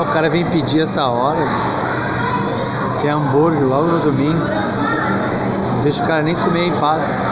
O cara vem pedir essa hora. Quer hambúrguer logo no domingo. Não deixa o cara nem comer em paz.